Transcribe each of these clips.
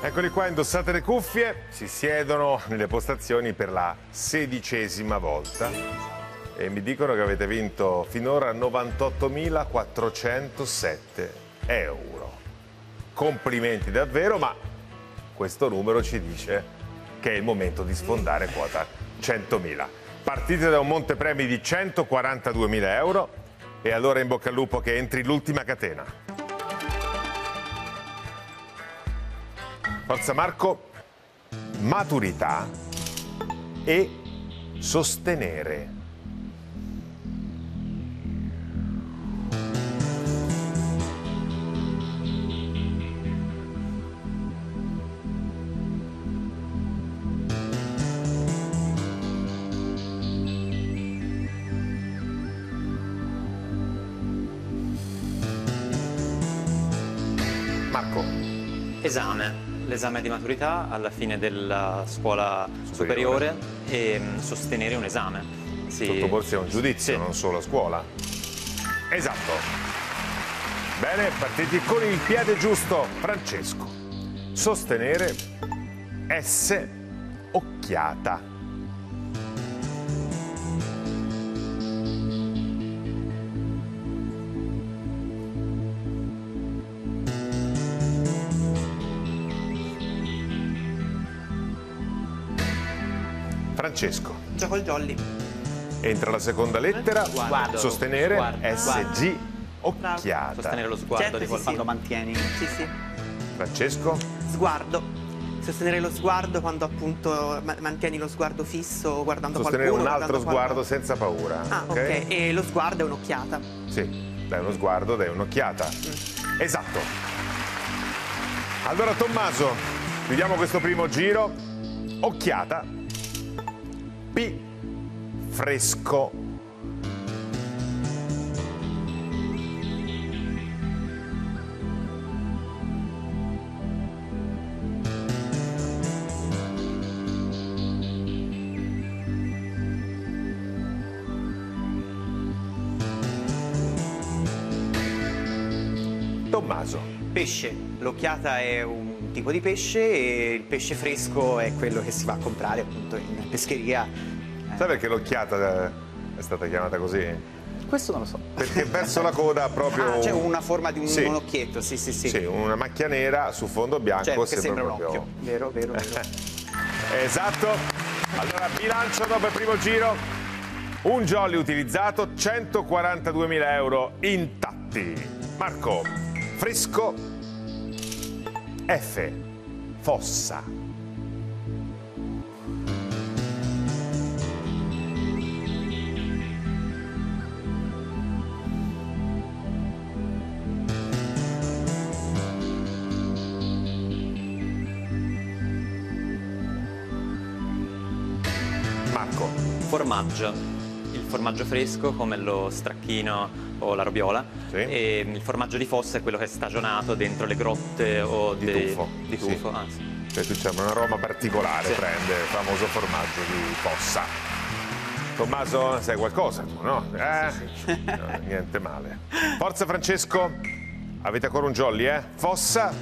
Eccoli qua, indossate le cuffie, si siedono nelle postazioni per la sedicesima volta e mi dicono che avete vinto finora 98.407 euro. Complimenti davvero, ma questo numero ci dice che è il momento di sfondare quota 100.000. Partite da un monte premi di 142.000 euro e allora in bocca al lupo che entri l'ultima catena. Forza Marco, maturità e sostenere. Esame. L'esame di maturità alla fine della scuola superiore, Superiore. e mm, sostenere un esame. Sì. sottoporsi a un giudizio, Sì. non solo a scuola. Esatto. Bene, partiti con il piede giusto, Francesco. Sostenere S occhiata. Francesco. Gioco il jolly. Entra la seconda lettera, Sguardo. sostenere Sguardo. SG occhiata. Sostenere lo sguardo Certo, di sì, qualcuno. sì. Quando mantieni. Sì, sì. Francesco, Sguardo. Sostenere lo sguardo quando appunto ma- mantieni lo sguardo fisso guardando sostenere un qualcuno. altro guardando sguardo senza paura. Ah, ok. E lo sguardo è un'occhiata. Sì, dai uno sguardo, dai un'occhiata. Esatto. Allora Tommaso, chiudiamo questo primo giro. Occhiata. P. Fresco. Tommaso. Pesce. L'occhiata è un tipo di pesce e il pesce fresco è quello che si va a comprare appunto in pescheria. Sai perché l'occhiata è stata chiamata così? Questo non lo so. Perché verso la coda proprio... Ah, c'è una forma di un, Sì. un occhietto, sì, sì, sì. Sì, una macchia nera su fondo bianco che sembra, sembra un proprio... occhio. Vero, vero, vero. Esatto. Allora, bilancio dopo il primo giro. Un jolly utilizzato, 142.000 euro intatti. Marco, fresco, F, fossa. Marco, Formaggio. Il formaggio fresco come lo stracchino o la robiola. Sì. E il formaggio di fossa è quello che è stagionato dentro le grotte o Di dei- tufo. Di Sì. tufo, sì. cioè tu c'è un aroma particolare, Sì. prende il famoso formaggio di fossa. Tommaso, sai qualcosa tu, no? Eh? No, niente male. Forza Francesco, avete ancora un jolly, eh? Fossa,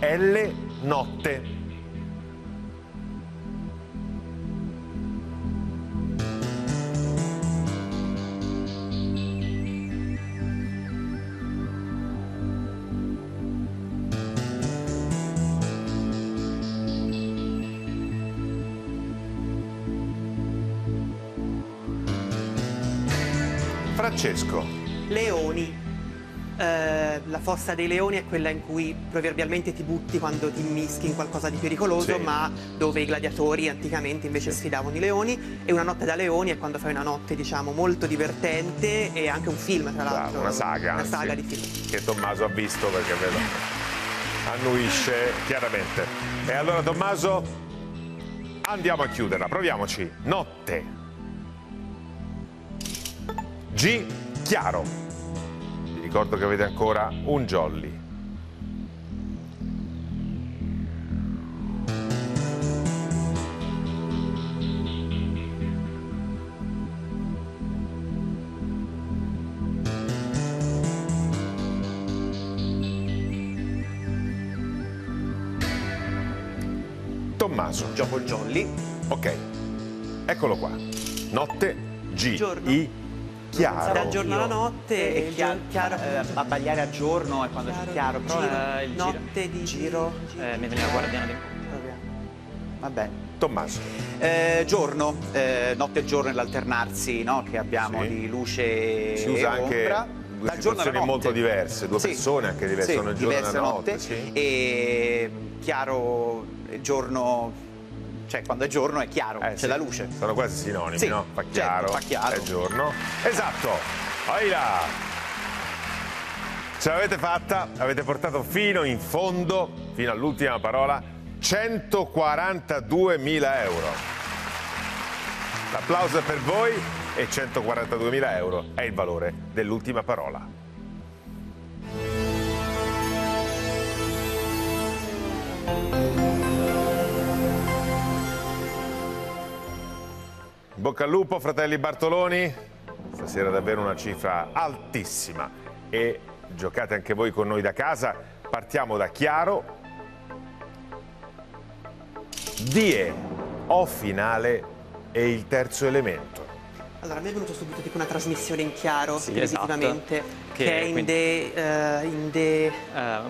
L, notte. Francesco, Leoni. Eh, la fossa dei leoni è quella in cui proverbialmente ti butti quando ti mischi in qualcosa di pericoloso, Sì. ma dove i gladiatori anticamente invece sfidavano i leoni. E una notte da leoni è quando fai una notte, diciamo, molto divertente e anche un film, tra l'altro. una saga. Una saga di film. Che Tommaso ha visto perché vedo. Annuisce chiaramente. E allora Tommaso, andiamo a chiuderla, proviamoci. Notte. G chiaro. Vi ricordo che avete ancora un jolly. Tommaso. Gioco il jolly. Ok, eccolo qua. Notte G. Giorno. I chiaro. Dal giorno alla notte E chiaro, chiaro, eh, abbagliare a giorno è quando c'è chiaro, però giro, eh, il giro. notte di Giro. Eh, mi veniva guardiano di... Va bene. Tommaso. Eh, giorno, eh, notte e giorno l'alternarsi no, che abbiamo Sì. di luce Si usa e anche ombra. due Dal situazioni notte. molto diverse, due persone anche diverse, sì, sono il giorno e la notte, sì. E chiaro, il giorno, cioè quando è giorno è chiaro, Eh, c'è sì. la luce. Sono quasi sinonimi, Sì, no? Fa certo, chiaro, fa chiaro. è giorno. Esatto. Là. Ce l'avete fatta, avete portato fino in fondo, fino all'ultima parola, 142.000 euro. L'applauso è per voi e 142.000 euro è il valore dell'ultima parola. In Bocca al lupo, fratelli Bartoloni. Stasera davvero una cifra altissima e giocate anche voi con noi da casa. Partiamo da Chiaro. Die, O finale e il terzo elemento. Allora, a me è venuto subito tipo una trasmissione in chiaro, Sì, televisivamente, esatto. che, Che è in quindi- de, eh, in de- Eh,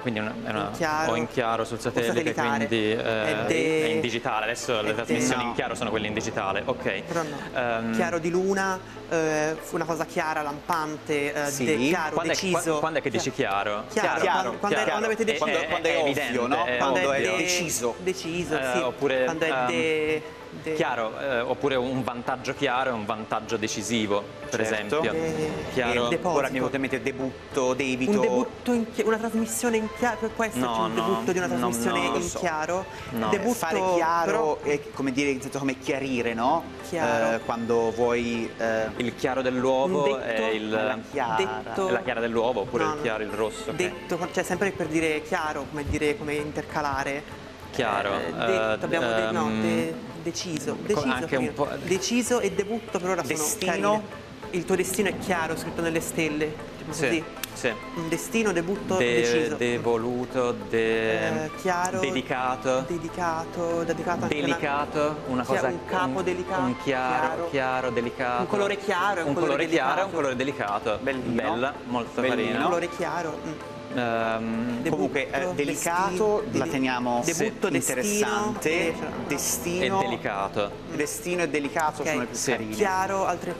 quindi è una, è una- In chiaro. o in chiaro sul satellite, quindi eh, È de- è in digitale. Adesso è le trasmissioni no. in chiaro sono quelle in digitale, ok. Però no. Ehm, chiaro di luna, eh, fu una cosa chiara, lampante, eh, Sì. de- chiaro, quando, è, deciso. qua- quando è che dici chiaro? Chiaro, Chiaro, quando, quando è- quando avete deciso. Quando- È- quando è è ovvio, evidente, no? è Quando ovvio. è deciso. Deciso, Eh, sì. oppure, quando è ehm, de, de- Chiaro, eh, oppure un vantaggio chiaro e un vantaggio decisivo, per Certo. esempio. De- Chiaro. de- deposito. Ora mi in mente debutto, debito. Un debutto in chi- una trasmissione in chiaro, può esserci No, un no, debutto di una trasmissione no, in so. chiaro. No. Debutto, fare chiaro però- è come dire in senso come chiarire, no? Chiaro. Eh, quando vuoi eh, Il chiaro dell'uovo è il, la chiara. detto- è la chiara dell'uovo oppure No, il chiaro, il rosso. Detto, cioè sempre per dire chiaro, come dire, come intercalare. Chiaro, Eh, detto, eh, abbiamo de- no, ehm, de- deciso. Deciso, anche un po'- deciso e debutto per ora sono Destino? carine. Il tuo destino è chiaro, scritto nelle stelle. Tipo Sì, così. sì. Un destino, debutto, De- deciso. devoluto, de- Eh, chiaro, dedicato, Dedicato, dedicato anche una- delicato, una Chia- cosa un capo delicato, un chiaro, chiaro. chiaro, delicato. Un colore chiaro un un colore colore chiaro e un delicato. colore delicato. Bellino. Bella, molto Bellino. un carina. colore chiaro. mm. Ehm, Debutto, Comunque, eh, delicato, destino, la teniamo debutto, interessante. destino, eh, e Destino, delicato. destino e delicato Ok. sono le più Sì. carine. chiaro, altre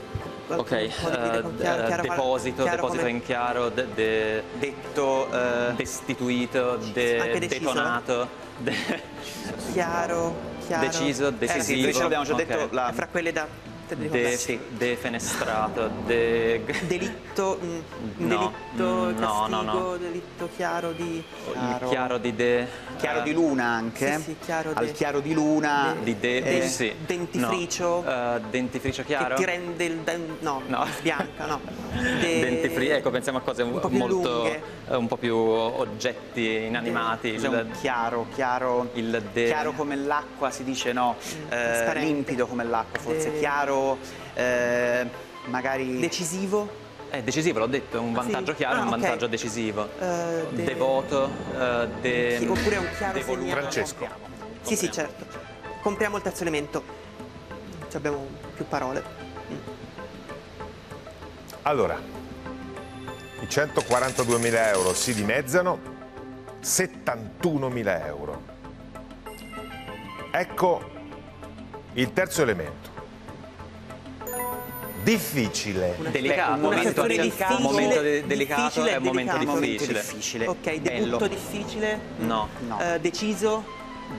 Ok, eh, chiaro, chiaro, deposito, chiaro deposito come- in chiaro, de- de- Detto eh, destituito, de- Anche deciso? detonato, de- chiaro, chiaro. deciso, Eh, sì, decisivo. l'abbiamo già detto la, fra quelle da de- sì. defenestrato, de- Delitto, mm, No, delitto, mm, no, no, castigo, no. delitto chiaro di il chiaro di de chiaro eh, di luna anche. Sì, sì, chiaro Al de- chiaro di luna. di de, De- de- sì. dentifricio. No. Eh, dentifricio chiaro che ti rende il den- no, No. bianca, no. De- dentifricio ecco pensiamo a cose un po' più molto lunghe. eh, un po' più oggetti inanimati Cos'è il, un chiaro, chiaro, il de- chiaro come l'acqua si dice no, eh, trasparente. limpido come l'acqua forse, De- chiaro, eh, magari decisivo, è decisivo l'ho detto è un Ah, sì? vantaggio chiaro e Ah, un ok. vantaggio decisivo eh, de- devoto eh, de- Chi- oppure un chiaro devoluto. segnale. Francesco. Sì, sì, certo. Compriamo il terzo elemento. Ci abbiamo più parole. Allora, i 142.000 euro si dimezzano, 71.000 euro. Ecco il terzo elemento. Difficile. delicato un momento, un difficile, momento de- delicato difficile e un momento difficile. difficile. Ok, Bello. debutto difficile. no No. Eh, deciso,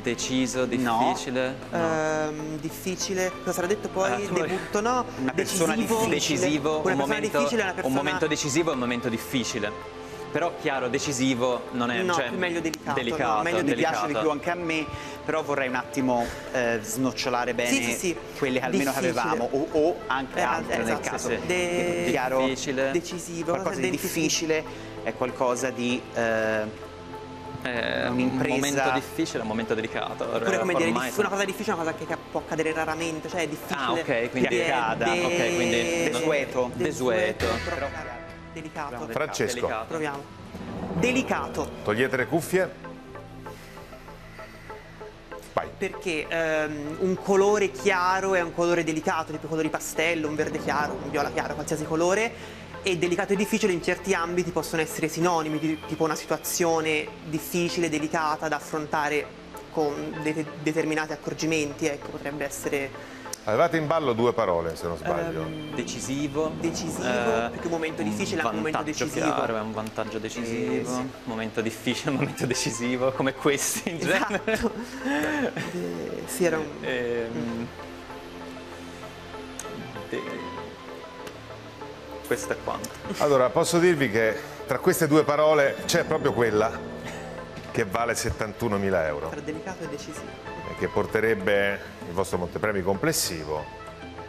deciso difficile no. ehm, difficile. Cosa sarà detto poi? Poi- Debutto no. Una persona decisivo, difficile. decisivo, Una un persona momento, difficile è una persona un momento decisivo e un momento difficile. Però chiaro, decisivo non è No, cioè, più meglio delicato, delicato, no, meglio mi delicato. piace di più anche a me, però vorrei un attimo eh, snocciolare bene Sì, sì, sì. quelle che almeno che Difficile. avevamo o, o anche Eh, altre nel esatto. caso. Sì. De- Chiaro, difficile. decisivo. qualcosa cosa di difficile è qualcosa di eh, È un Un'impresa- momento difficile, un momento delicato. Oppure come dire, Ormai una cosa difficile è una cosa che può accadere raramente, cioè è difficile. Ah, ok, quindi che accada. de- Ok, quindi desueto. Desueto. però Delicato. Francesco. Delicato. Proviamo. Delicato. Togliete le cuffie. Vai. perché ehm, un colore chiaro è un colore delicato, tipo colori pastello, un verde chiaro, un viola chiaro, qualsiasi colore, e delicato e difficile in certi ambiti possono essere sinonimi, di- tipo una situazione difficile, delicata da affrontare con de- determinati accorgimenti, ecco, potrebbe essere Avevate in ballo due parole, se non sbaglio. Ehm, Decisivo. Decisivo, eh, più che un momento difficile, anche un momento vantaggio decisivo. chiaro, è un vantaggio decisivo. Eh, sì. Momento difficile, momento decisivo, come questi in genere. Esatto. Eh, sì, era un... Ehm, de- Questo è quanto. Allora, posso dirvi che tra queste due parole c'è proprio quella che vale 71.000 euro Tra delicato e decisivo. Che porterebbe il vostro montepremi complessivo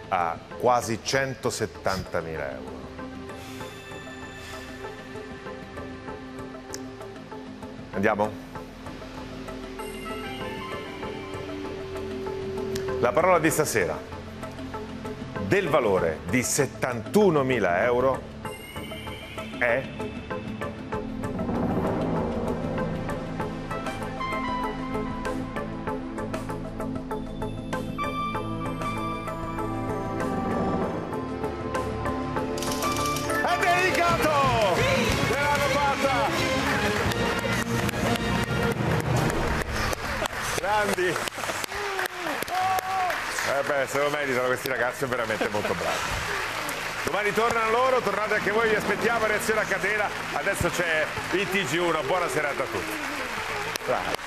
a quasi 170.000 euro. Andiamo? La parola di stasera, del valore di 71.000 euro, È Grandi! Eh beh, se lo meritano questi ragazzi, sono veramente molto bravi. Domani tornano loro, tornate anche voi, vi aspettiamo, reazione a catena. Adesso c'è il TG1, buona serata a tutti. Bravi.